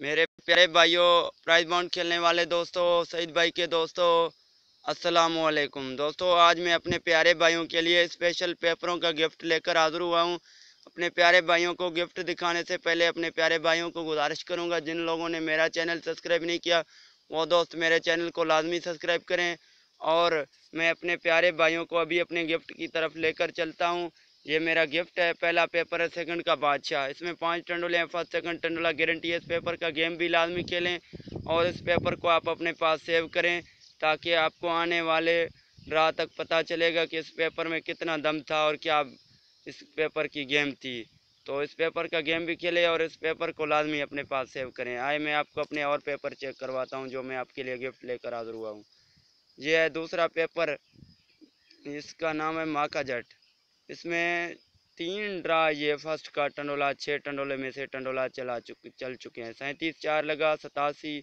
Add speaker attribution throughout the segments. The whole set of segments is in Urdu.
Speaker 1: میرے پیارے بھائیوں پرائز باؤنڈ کھیلنے والے دوستوں سعید بھائی کے دوستوں السلام علیکم۔ دوستوں آج میں اپنے پیارے بھائیوں کے لیے اسپیشل پیپروں کا گفٹ لے کر حاضر ہوا ہوں۔ اپنے پیارے بھائیوں کو گفٹ دکھانے سے پہلے اپنے پیارے بھائیوں کو گزارش کروں گا۔ جن لوگوں نے میرا چینل سبسکرائب نہیں کیا، وہ دوست میرے چینل کو لازمی سبسکرائب کریں۔ اور میں اپنے پیارے بھائیوں کو ابھی اپنے گفٹ کی طرف لے کر چلتا ہوں۔ یہ میرا گفٹ ہے، پہلا پیپر ہے سیکنڈ کا بادشاہ۔ اس میں پانچ ٹنڈولے ہیں فرسٹ سیکنڈ ٹنڈولا گارنٹی ہے اس پیپر کا۔ گیم بھی لازمی کھیلیں اور اس پیپر کو آپ اپنے پاس سیو کریں تاکہ آپ کو آنے والے راہ تک پتہ چلے گا کہ اس پیپر میں کتنا دم تھا اور کیا اس پیپر کی گیم تھی۔ تو اس پیپر کا گیم بھی کھیلے اور اس پیپر کو لازمی اپنے پاس سیو کریں۔ آئے میں آپ کو اپنے اور پیپر چیک کرواتا ہوں جو میں آپ کے لیے گفٹ لے کر حاضر ہوا ہوں۔ یہ ہے دوسرا پیپر اس کا نام ہے ماں کا جٹ۔ اس میں تین ڈرا یہ فرسٹ کا ٹنڈولا، چھ ٹنڈولے میں سے ٹنڈولا چلا چک، چل چکے ہیں۔ سینتیس، چار لگا، ستاسی،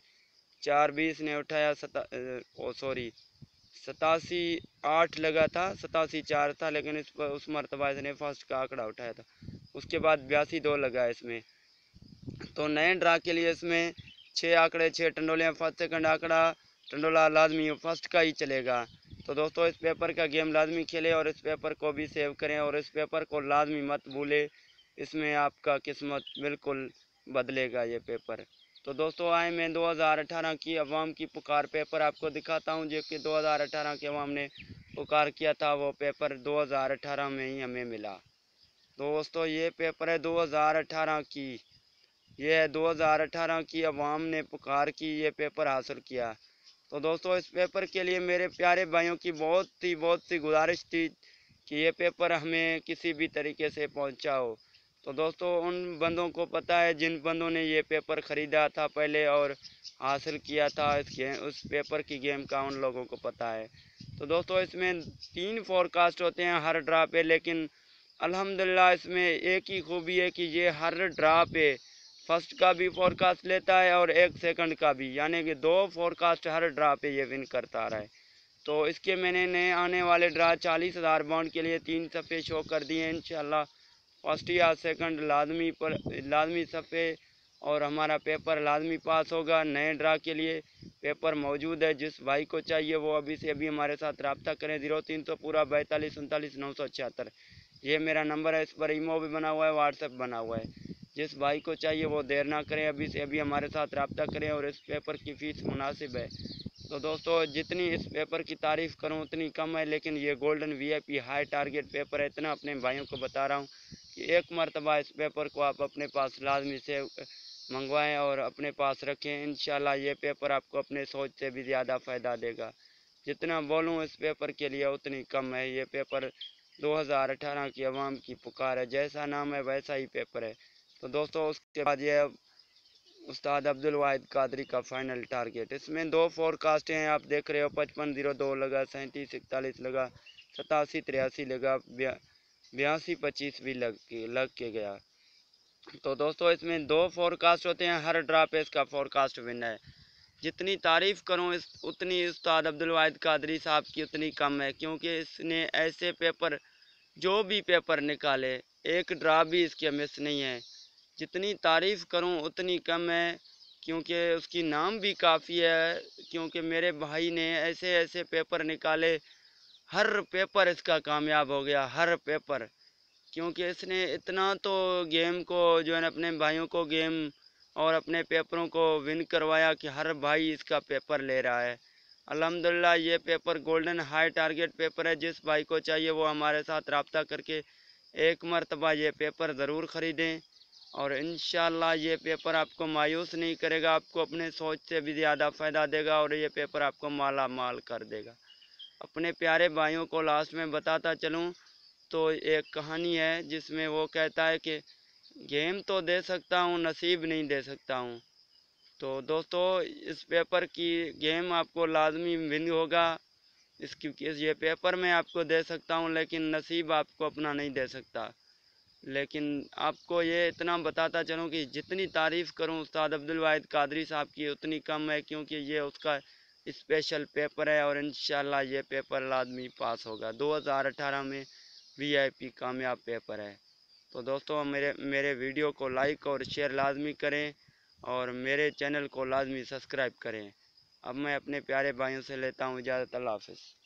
Speaker 1: چار بیس نے اٹھایا، ستا، او سوری، ستاسی، آٹھ لگا تھا، ستاسی، چار تھا، لیکن اس پر، اس مرتبہ اس نے فرسٹ کا آنکڑا اٹھایا تھا۔ اس کے بعد بیاسی دو لگا اس میں۔ تو نئے ڈرا کے لیے اس میں چھ آنکڑے چھ ٹنڈولے ہیں، فرسٹ، سیکنڈ آنکڑا ٹنڈولا لازمی فرسٹ کا ہی چلے گا۔ تو دوستو، اس پیپر کا گیم لازمی کھیلے اور اس پیپر کو بھی سیو کریں اور اس پیپر کو لازمی مت بھولے اس میں آپ کا قسمت بالکل بدلے گا یہ پیپر۔ تو دوستو، آئے میں دو ہزار اٹھارہ کی عوام کی پکار پیپر آپ کو دکھاتا ہوں۔ جو کہ دو ہزار اٹھارہ کے عوام نے پکار کیا تھا، وہ پیپر دو ہزار اٹھارہ میں ہی ہمیں ملا۔ دوستو، یہ پیپر ہے دو ہزار اٹھارہ کی۔ یہ ہے دو ہزار اٹھارہ کی عوام نے پکار کی، یہ پیپر حاصل کیا۔ تو دوستو، اس پیپر کے لیے میرے پیارے بھائیوں کی بہت سی بہت سی گزارش تھی کہ یہ پیپر ہمیں کسی بھی طریقے سے پہنچاؤ تو دوستو، ان بندوں کو پتہ ہے، جن بندوں نے یہ پیپر خریدا تھا پہلے اور حاصل کیا تھا اس اس پیپر کی گیم کا ان لوگوں کو پتہ ہے۔ تو دوستو، اس میں تین فور کاسٹ ہوتے ہیں ہر ڈرا پہ، لیکن الحمدللہ اس میں ایک ہی خوبی ہے کہ یہ ہر ڈرا پہ فرسٹ کا بھی فور کاسٹ لیتا ہے اور ایک سیکنڈ کا بھی۔ یعنی کہ دو فور کاسٹ ہر ڈرا پہ یہ ون کرتا آ رہا ہے تو اس کے میں نے نئے آنے والے ڈرا چالیس ہزار باؤنڈ کے لیے تین صفحے شو کر دیے۔ ہیں انشاءاللہ فرسٹ یا سیکنڈ لازمی پر لازمی صفحے اور ہمارا پیپر لازمی پاس ہوگا۔ نئے ڈرا کے لیے پیپر موجود ہے۔ جس بھائی کو چاہیے وہ ابھی سے ابھی ہمارے ساتھ رابطہ کریں۔ زیرو تین سو پورا بیتالیس انتالیس، نو سو چھہتر یہ میرا نمبر ہے۔ اس پر ایمو بھی بنا ہوا ہے واٹس ایپ بنا ہوا ہے۔ جس بھائی کو چاہیے وہ دیر نہ کریں، ابھی سے ابھی ہمارے ساتھ رابطہ کریں اور اس پیپر کی فیس مناسب ہے۔ تو دوستو، جتنی اس پیپر کی تعریف کروں اتنی کم ہے، لیکن یہ golden V I P high target paper ہے۔ اتنا اپنے بھائیوں کو بتا رہا ہوں کہ ایک مرتبہ اس پیپر کو آپ اپنے پاس لازمی سے منگوائیں اور اپنے پاس رکھیں۔ انشاءاللہ یہ پیپر آپ کو اپنے سوچ سے بھی زیادہ فائدہ دے گا۔ جتنا بولوں اس پیپر کے لیے اتنی کم ہے۔ یہ پیپر دو ہزار اٹھارہ کی عوام کی پکار ہے۔ جیسا نام ہے ویسا ہی پیپر ہے۔ تو دوستو، اس کے بعد یہ استاد عبد الواحد قادری کا فائنل ٹارگیٹ۔ اس میں دو فور کاسٹ ہیں، آپ دیکھ رہے ہو، پچپن زیرو دو لگا، سینتیس اکتالیس لگا، ستاسی تریاسی لگا بیاسی پچیس بھی لگ کے لگ کے گیا۔ تو دوستو، اس میں دو فور کاسٹ ہوتے ہیں، ہر ڈرا پہ اس کا فور کاسٹ ون ہے۔ جتنی تعریف کروں، اس، اتنی استاد عبد الواحد قادری صاحب کی اتنی کم ہے، کیونکہ اس نے ایسے پیپر جو بھی پیپر نکالے، ایک ڈرا بھی اس کے مس نہیں ہے۔ جتنی تعریف کروں اتنی کم ہے، کیونکہ اس کی نام بھی کافی ہے، کیونکہ میرے بھائی نے ایسے ایسے پیپر نکالے، ہر پیپر اس کا کامیاب ہو گیا، ہر پیپر۔ کیونکہ اس نے اتنا تو گیم کو، جو ہے نا، اپنے بھائیوں کو گیم اور اپنے پیپروں کو ون کروایا کہ ہر بھائی اس کا پیپر لے رہا ہے۔ الحمدللہ، یہ paper golden high target paper ہے، جس بھائی کو چاہیے وہ ہمارے ساتھ رابطہ کر کے ایک مرتبہ یہ پیپر ضرور خریدیں۔ اور انشاءاللہ یہ پیپر آپ کو مایوس نہیں کرے گا، آپ کو اپنے سوچ سے بھی زیادہ فائدہ دے گا اور یہ پیپر آپ کو مالا مال کر دے گا۔ اپنے پیارے بھائیوں کو لاسٹ میں بتاتا چلوں تو ایک کہانی ہے جس میں وہ کہتا ہے کہ گیم تو دے سکتا ہوں، نصیب نہیں دے سکتا ہوں۔ تو دوستو، اس پیپر کی گیم آپ کو لازمی ون ہوگا۔ اس کی یہ پیپر میں آپ کو دے سکتا ہوں، لیکن نصیب آپ کو اپنا نہیں دے سکتا۔ لیکن آپ کو یہ اتنا بتاتا چلوں کہ جتنی تعریف کروں استاد عبد الواحد قادری صاحب کی اتنی کم ہے کیونکہ یہ اس کا اسپیشل پیپر ہے اور انشاءاللہ یہ پیپر لازمی پاس ہوگا۔ دو ہزار اٹھارہ میں وی آئی پی کامیاب پیپر ہے۔ تو دوستو، میرے میرے ویڈیو کو لائک اور شیئر لازمی کریں اور میرے چینل کو لازمی سبسکرائب کریں۔ اب میں اپنے پیارے بھائیوں سے لیتا ہوں، اجازت اللہ حافظ۔